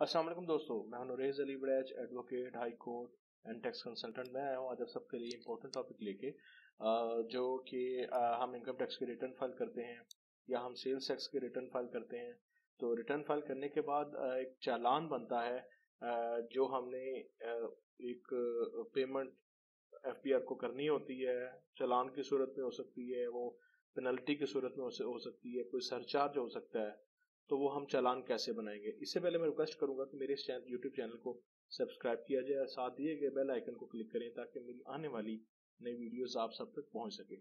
असलम दोस्तों, मैं Nareez Ali Baraich advocate high court and tax consultant मैं आया हूँ आज आप सबके लिए इम्पोर्टेंट टॉपिक लेके जो कि हम इनकम टैक्स के रिटर्न फ़ाइल करते हैं या हम सेल्स टैक्स के रिटर्न फ़ाइल करते हैं। तो रिटर्न फ़ाइल करने के बाद एक चालान बनता है जो हमने एक पेमेंट एफ़ को करनी होती है, चालान की सूरत में हो सकती है, वो पेनल्टी की सूरत में हो सकती है, कोई सरचार्ज हो सकता है। तो वो हम चालान कैसे बनाएँगे? इससे पहले मैं रिक्वेस्ट करूँगा कि मेरे इस यूट्यूब चैनल को सब्सक्राइब किया जाए और साथ दिए गए बेल आइकन को क्लिक करें ताकि मेरी आने वाली नई वीडियोस आप सब तक पहुँच सके।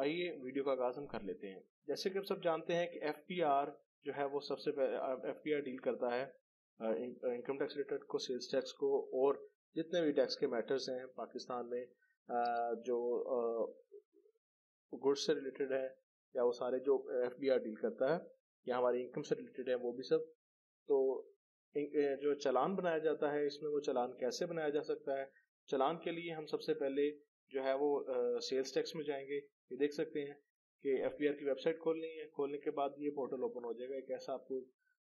आइए वीडियो का आगाज़ हम कर लेते हैं। जैसे कि आप सब जानते हैं कि एफ़ जो है वो सबसे एफ़ डील करता है इनकम टैक्स रिटर्न को सेल्स टैक्स को और जितने भी टैक्स के मैटर्स हैं पाकिस्तान में जो गुड्स से रिलेटेड है या वो सारे जो एफबीआर डील करता है या हमारी इनकम से रिलेटेड है, वो भी सब। तो जो चलान बनाया जाता है, इसमें वो चलान कैसे बनाया जा सकता है? चलान के लिए हम सबसे पहले जो है वो सेल्स टैक्स में जाएँगे। ये देख सकते हैं कि एफ़ की वेबसाइट खोलनी है। खोलने के बाद ये पोर्टल ओपन हो जाएगा। एक ऐसा आपको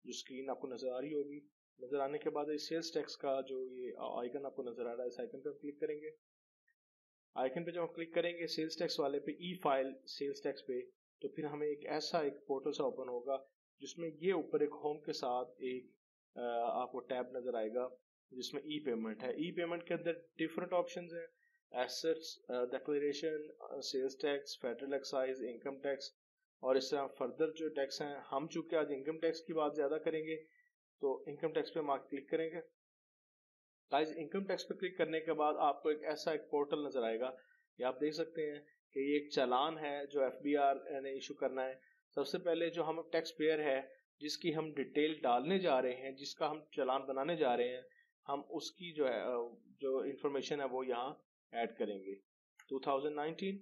जो स्क्रीन आपको नज़र आ रही होगी। नज़र आने के बाद इस सेल्स टैक्स का जो ये आइकन आपको नज़र आ रहा है, इस आइकन पे हम क्लिक करेंगे। आइकन पे जब हम क्लिक करेंगे सेल्स टैक्स वाले पे ई फ़ाइल सेल्स टैक्स पे तो फिर हमें एक ऐसा एक पोर्टल सा ओपन होगा, जिसमें ये ऊपर एक होम के साथ एक आपको टैब नज़र आएगा, जिसमें ई पेमेंट है। ई पेमेंट के अंदर डिफरेंट ऑप्शन हैं। Assets declaration sales tax federal excise income tax और इस तरह फर्दर जो टैक्स हैं, हम चूँकि आज इनकम टैक्स की बात ज़्यादा करेंगे तो इनकम टैक्स पे हम क्लिक करेंगे। गाइस इनकम टैक्स पे क्लिक करने के बाद आपको एक ऐसा एक पोर्टल नज़र आएगा, ये आप देख सकते हैं कि ये एक चालान है जो एफ़ बी ने इशू करना है। सबसे पहले जो हम टैक्स पेयर है, जिसकी हम डिटेल डालने जा रहे हैं, जिसका हम चालान बनाने जा रहे हैं, हम उसकी जो है जो इंफॉर्मेशन है वो यहाँ ऐड करेंगे। 2019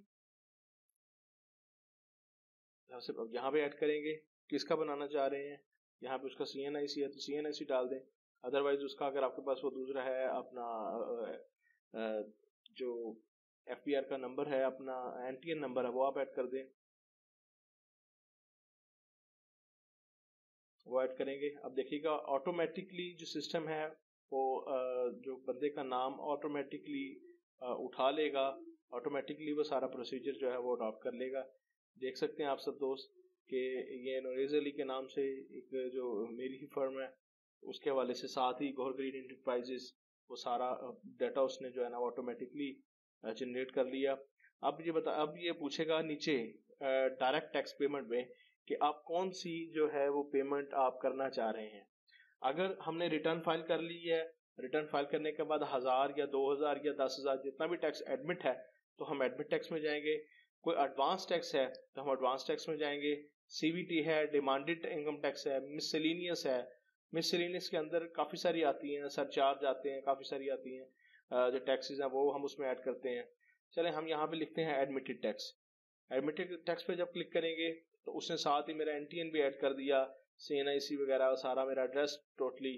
सबसे यहाँ पे ऐड करेंगे। किसका बनाना चाह रहे हैं? यहाँ पे उसका सी एन आई सी है तो सी एन आई सी डाल दें। अदरवाइज़ उसका अगर आपके पास वो दूसरा है, अपना जो एफपीआर का नंबर है, अपना एन नंबर है, वो आप ऐड कर दें। वो ऐड करेंगे। अब देखिएगा ऑटोमेटिकली जो सिस्टम है, वो जो बंदे का नाम ऑटोमेटिकली उठा लेगा। ऑटोमेटिकली वो सारा प्रोसीजर जो है, वो अडॉप्ट कर लेगा। देख सकते हैं आप सब दोस्त कि ये नोरेज अली के नाम से एक जो मेरी ही फर्म है, उसके हवाले से साथ ही गोहर ग्रीन इंटरप्राइजेस वो सारा डाटा उसने जो है ना ऑटोमेटिकली जनरेट कर लिया। अब ये बता, अब ये पूछेगा नीचे डायरेक्ट टैक्स पेमेंट में कि आप कौन सी जो है वो पेमेंट आप करना चाह रहे हैं। अगर हमने रिटर्न फ़ाइल कर ली है रिटर्न फ़ाइल करने के बाद हज़ार या दो हज़ार या दस हज़ार जितना भी टैक्स एडमिट है तो हम एडमिट टैक्स में जाएँगे। कोई एडवांस टैक्स है तो हम एडवांस टैक्स में जाएँगे। सीवीटी है डिमांडेड इनकम टैक्स है मिसलिनियस है। मिसलिनियस के अंदर काफ़ी सारी आती हैं सरचार्ज आते हैं, काफ़ी सारी आती हैं। जो टैक्सेस हैं वो हम उसमें ऐड करते हैं। चले हम यहाँ पे लिखते हैं एडमिटेड टैक्स एडमिटेड टैक्स पे जब क्लिक करेंगे तो उसने साथ ही मेरा एन भी ऐड कर दिया सी एन आई सी वगैरह सारा मेरा एड्रेस टोटली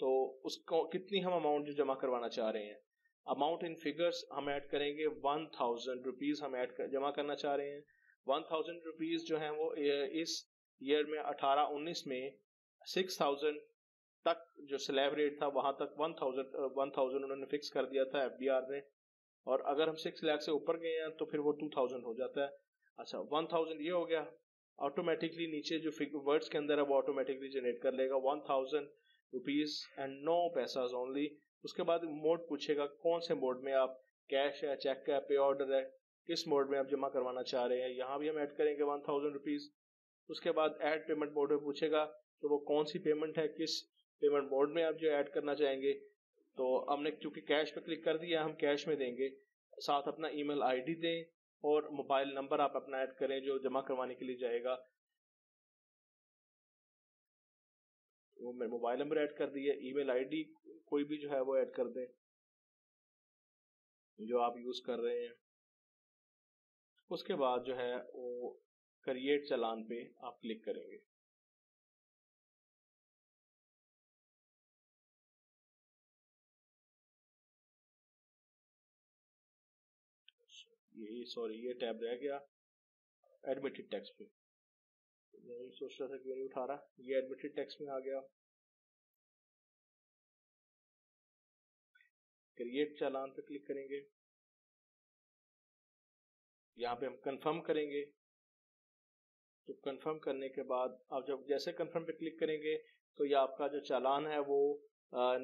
तो उसको कितनी हम अमाउंट जमा करवाना चाह रहे हैं? अमाउंट इन फिगर्स हम ऐड करेंगे वन थाउज़ेंड रुपीज़ हम ऐड कर, जमा करना चाह रहे हैं। वन थाउज़ेंड रुपीज़ जो है वो इस ईयर में अठारह उन्नीस में सिक्स थाउज़ेंड तक जो स्लैब रेट था, वहाँ तक वन थाउज़ेंड वन थाउज़ेंड उन्होंने फिक्स कर दिया था एफ़ ने और अगर हम सिक्स लाख से ऊपर गए हैं तो फिर वो टू थाउज़ेंड हो जाता है। अच्छा वन थाउज़ेंड ये हो गया। ऑटोमेटिकली नीचे जो वर्ड्स के अंदर है, वो ऑटोमेटिकली जनरेट कर लेगा। One thousand rupees and no paisa only उसके बाद मोड पूछेगा, कौन से मोड में आप कैश है चेक है पे ऑर्डर है? किस मोड में आप जमा करवाना चाह रहे हैं? यहाँ भी हम ऐड करेंगे वन थाउज़ेंड रुपीज़ उसके बाद ऐड पेमेंट मोड में पूछेगा तो वो कौन सी पेमेंट है, किस पेमेंट मोड में आप जो ऐड करना चाहेंगे तो हमने क्योंकि कैश पे क्लिक कर दिया, हम कैश में देंगे। साथ अपना ईमेल आईडी दें और मोबाइल नंबर आप अपना ऐड करें जो जमा करवाने के लिए जाएगा। वो मैं मोबाइल नंबर ऐड कर दिया, ईमेल आईडी कोई भी जो है वो ऐड कर दें, जो आप यूज़ कर रहे हैं। उसके बाद जो है वो क्रिएट चलान पे आप क्लिक करेंगे। ये सॉरी ये टैब रह गया एडमिटेड टैक्स पे। तो मैं सोच रहा था क्यों नहीं उठा रहा। ये एडमिटेड टैक्स में आ गया। क्रिएट चालान पे क्लिक करेंगे। यहाँ पे हम कंफर्म करेंगे। तो कंफर्म करने के बाद आप जब जैसे कंफर्म पे क्लिक करेंगे तो ये आपका जो चालान है वो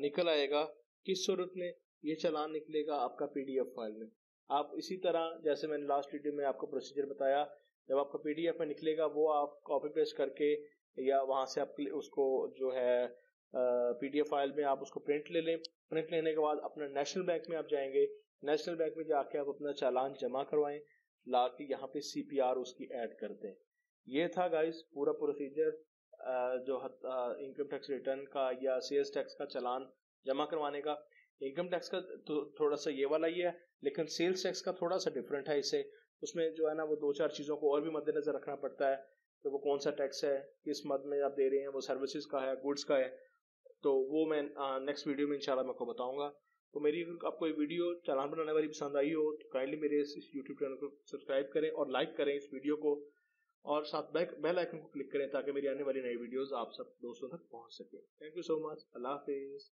निकल आएगा। किस सूरत में ये चालान निकलेगा? आपका पीडीएफ फ़ाइल में। आप इसी तरह, जैसे मैंने लास्ट वीडियो में आपको प्रोसीजर बताया, जब आपका पीडीएफ में निकलेगा, वो आप कॉपी पेस्ट करके या वहाँ से आप उसको जो है पीडीएफ फ़ाइल में आप उसको प्रिंट ले लें। प्रिंट लेने के बाद अपना नेशनल बैंक में आप जाएँगे। नेशनल बैंक में जाके आप अपना चालान जमा करवाएँ ला के यहाँ पे सीपीआर उसकी ऐड कर दें। ये था गाइस पूरा प्रोसीजर जो इनकम टैक्स रिटर्न का या सेल्स टैक्स का चालान जमा करवाने का। इनकम टैक्स का तो थोड़ा सा ये वाला ही है, लेकिन सेल्स टैक्स का थोड़ा सा डिफरेंट है इसे। उसमें जो है ना, वो दो चार चीज़ों को और भी मद्देनजर रखना पड़ता है। तो वो कौन सा टैक्स है, किस मद में आप दे रहे हैं, वो सर्विसेज़ का है गुड्स का है तो वो मैं नेक्स्ट वीडियो में इंशाल्लाह मैं आपको बताऊँगा। तो मेरी आपको ये वीडियो चालान बनाने वाली पसंद आई हो तो काइंडली मेरे इस यूट्यूब चैनल को सब्सक्राइब करें और लाइक करें इस वीडियो को। और साथ बैक बेल आइकन को क्लिक करें ताकि मेरी आने वाली नई वीडियोस आप सब दोस्तों तक पहुँच सके। थैंक यू सो मच अल्लाह हाफिज़।